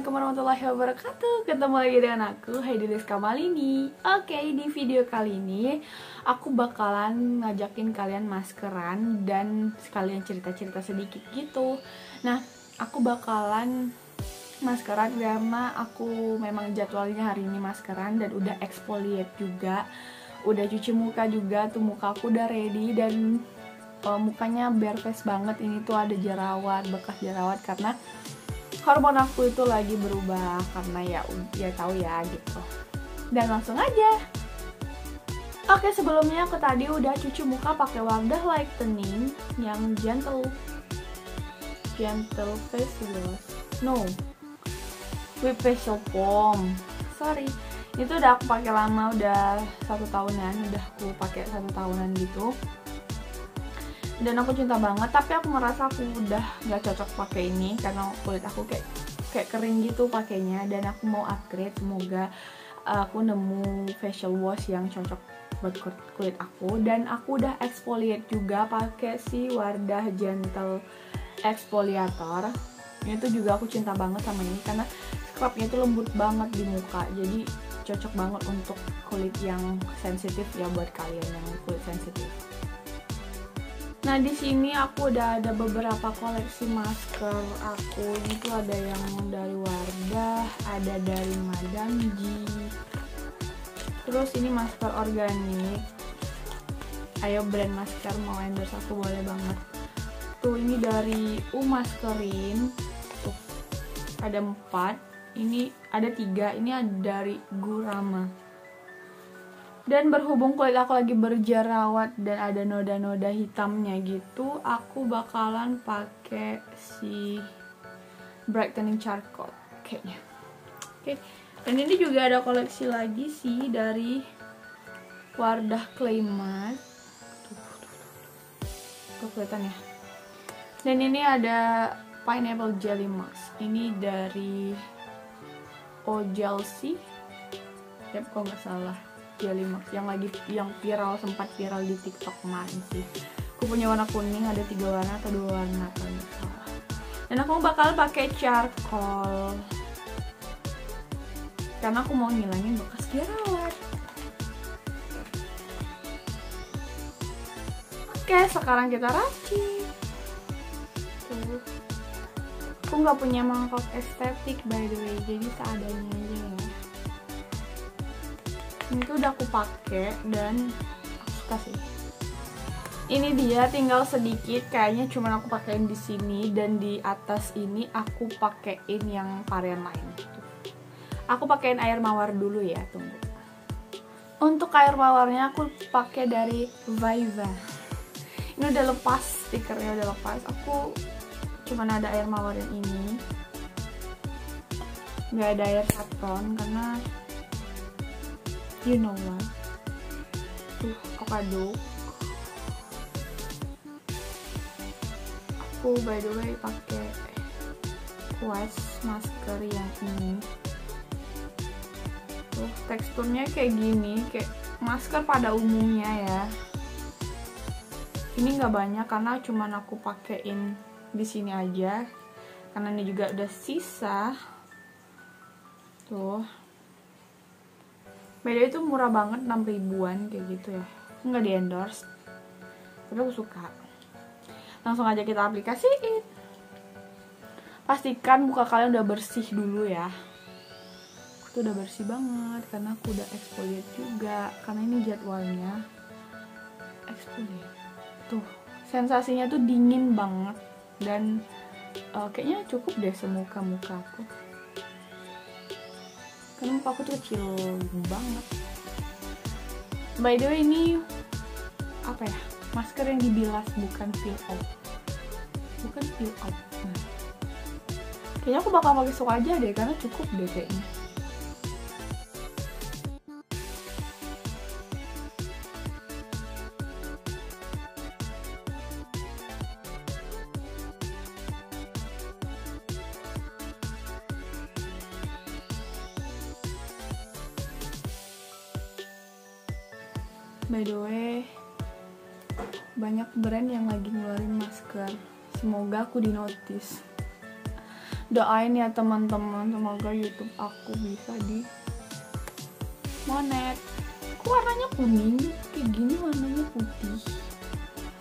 Assalamualaikum warahmatullahi wabarakatuh. Ketemu lagi dengan aku, Heidi Rizka Malini. Oke, di video kali ini Aku bakalan ngajakin kalian maskeran Dan sekalian cerita-cerita sedikit gitu. Nah, aku bakalan maskeran karena aku memang jadwalnya hari ini maskeran Dan udah exfoliate juga. Udah cuci muka juga, tuh muka aku udah ready Dan uh, mukanya bare face banget. Ini tuh ada jerawat, bekas jerawat Karena hormon aku itu lagi berubah karena ya ya tahu ya gitu. Dan langsung aja. Oke sebelumnya aku tadi udah cuci muka pakai Wardah Lightening yang gentle gentle face gloss no whip facial foam. Sorry itu udah aku pakai lama udah satu tahunan udah aku pakai satu tahunan gitu dan aku cinta banget tapi aku merasa aku udah nggak cocok pakai ini karena kulit aku kayak kayak kering gitu pakainya. Dan aku mau upgrade semoga aku nemu facial wash yang cocok buat kulit aku. Dan aku udah exfoliate juga pakai si Wardah Gentle Exfoliator. Itu juga aku cinta banget sama ini karena scrubnya itu lembut banget di muka. Jadi cocok banget untuk kulit yang sensitif ya buat kalian yang kulit sensitif Nah di sini aku udah ada beberapa koleksi masker aku. Ini tuh ada yang dari Wardah, ada dari Madame G. Terus ini masker organik. Ayo brand masker mau endorse aku boleh banget. Tuh ini dari U Maskerin. Tuh ada empat. Ini ada tiga. Ini ada dari Gurama dan berhubung kulit aku lagi berjerawat dan ada noda-noda hitamnya gitu aku bakalan pakai si brightening charcoal kayaknya. Oke okay. dan ini juga ada koleksi lagi sih dari Wardah Clay tuh, kelihatan ya. Dan ini ada pineapple jelly mask. Ini dari Ojelsi yep kok nggak salah Max yang lagi yang viral sempat viral di TikTok kemarin sih. Aku punya warna kuning ada tiga warna atau dua warna salah. Dan aku bakal pakai charcoal karena aku mau ngilangin bekas jerawat. Oke, sekarang kita racik. Aku nggak punya mangkok estetik by the way, jadi seadanya aja ya ini tuh udah aku pakai dan aku suka sih. Ini dia tinggal sedikit kayaknya cuma aku pakein di sini dan di atas ini aku pakein yang varian lain aku pakein air mawar dulu ya tunggu. Untuk air mawarnya aku pakai dari Viva. Ini udah lepas stikernya udah lepas. Aku cuma ada air mawar yang ini. Nggak ada air saffron karena you know what tuh aduk aku by the way pakai kuas masker yang ini. Tuh teksturnya kayak gini kayak masker pada umumnya ya. Ini nggak banyak karena cuman aku pakein di sini aja. Karena ini juga udah sisa. Tuh beda itu murah banget 6 ribuan kayak gitu ya. Nggak di endorse tapi aku suka. Langsung aja kita aplikasiin. Pastikan muka kalian udah bersih dulu ya. Itu udah bersih banget karena aku udah exfoliate juga. Karena ini jadwalnya exfoliate. Tuh sensasinya tuh dingin banget. Dan uh, kayaknya cukup deh semuka muka aku karena muka aku tuh kecil banget? By the way ini apa ya? Masker yang dibilas bukan peel off bukan peel off nah. kayaknya aku bakal pakai sok aja deh karena cukup deh kayaknya by the way banyak brand yang lagi ngeluarin masker. Semoga aku di notice doain ya teman-teman. Semoga YouTube aku bisa di monet. Kok warnanya kuning? Kayak gini warnanya putih.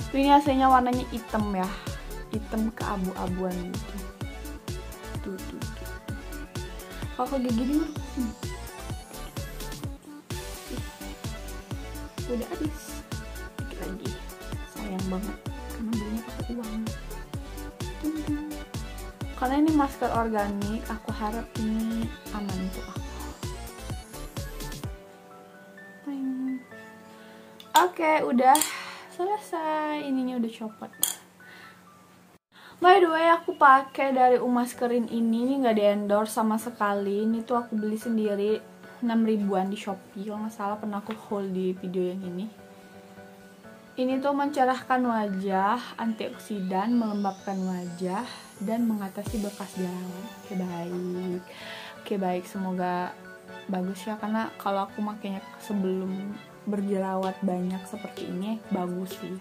Ini aslinya warnanya hitam ya. Hitam ke abu-abuan gitu. Tuh tuh tuh kalau kayak gini hmm. Udah habis. Lagi. Sayang banget karena belinya pakai uang. Karena ini masker organik aku harap ini aman untuk aku. Oke udah selesai. Ininya udah copot. By the way, aku pakai dari Umaskerin ini, ini nggak di endorse sama sekali. Ini tuh aku beli sendiri 6 ribuan di Shopee. Kalau nggak salah pernah aku haul di video yang ini. Ini tuh mencerahkan wajah, antioksidan, melembabkan wajah, dan mengatasi bekas jerawat. Oke baik, oke baik. Semoga bagus ya karena kalau aku makainya sebelum berjerawat banyak seperti ini bagus sih.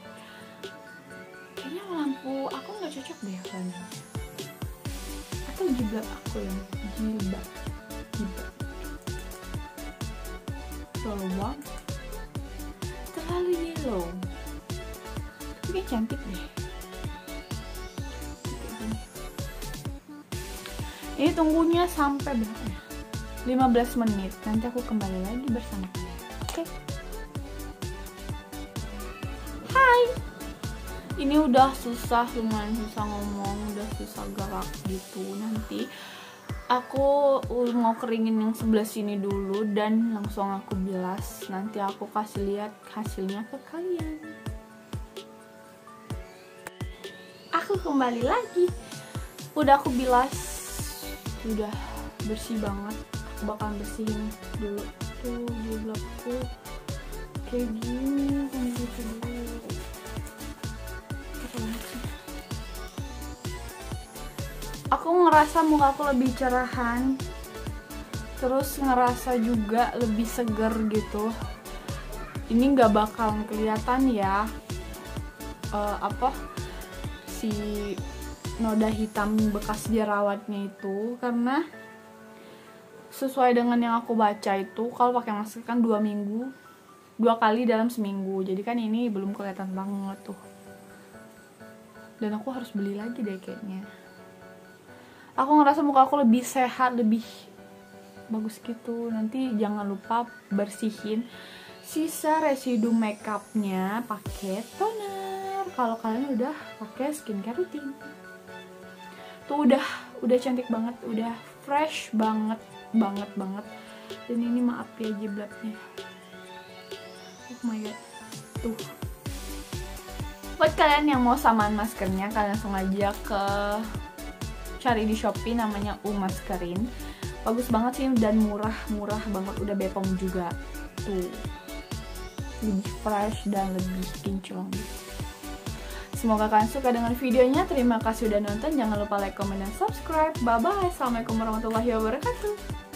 Kayaknya lampu aku nggak cocok deh warnanya. Atau jilbab aku yang jilbab. Warm, terlalu yellow. Tapi cantik deh. Ini tunggunya sampai berapa ya 15 menit. Nanti aku kembali lagi bersama oke? Okay? hai. Ini udah susah lumayan susah ngomong udah susah gerak gitu. Nanti aku mau keringin yang sebelah sini dulu dan langsung aku bilas. Nanti aku kasih lihat hasilnya ke kalian. Aku kembali lagi. Udah aku bilas. Udah bersih banget. Aku bakalan bersihin dulu tuh jilbabku kayak gini kan gitu dulu aku ngerasa muka aku lebih cerahan. Terus ngerasa juga lebih seger gitu. Ini nggak bakalan kelihatan ya uh, apa si noda hitam bekas jerawatnya itu. Karena sesuai dengan yang aku baca itu kalau pakai masker kan dua minggu dua kali dalam seminggu. Jadi kan ini belum kelihatan banget tuh. Dan aku harus beli lagi deh kayaknya aku ngerasa muka aku lebih sehat lebih bagus gitu. Nanti jangan lupa bersihin sisa residu makeupnya pakai toner. Kalau kalian udah pakai skincare rutin tuh udah udah cantik banget udah fresh banget banget banget. Dan ini maaf ya jilbabnya oh my god. Tuh. Buat kalian yang mau samaan maskernya kalian langsung aja ke cari di shopee namanya Umaskerin bagus banget sih dan murah murah banget udah bepom juga tuh lebih fresh dan lebih kinclong Semoga kalian suka dengan videonya. Terima kasih sudah nonton. Jangan lupa like, comment, dan subscribe. Bye-bye. Assalamualaikum warahmatullahi wabarakatuh.